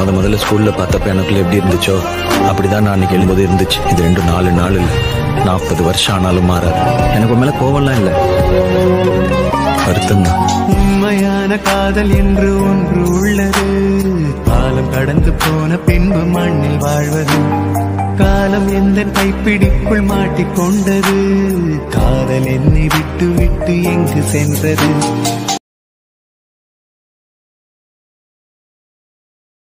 முத முதல்ல ஸ்கூல்ல பார்த்தப்ப எனக்குள்ள எப்படி இருந்துச்சோ அப்படிதான் நான் அன்னைக்கு எழும்போது இருந்துச்சு. இது ரெண்டு நாலு நாள் நாற்பது வருஷம் ஆனாலும் மாறாது. எனக்கு மேல கோவம்லாம் இல்லை. வருத்தம் உண்மையான காதல் என்று ஒன்று உள்ளது. காலம் கடந்து போன பின்பு மண்ணில் வாழ்வது. காலம் எந்த கைப்பிடிக்குள் மாட்டிக்கொண்டது. காதல் என்னை விட்டு விட்டு எங்கு சென்றது?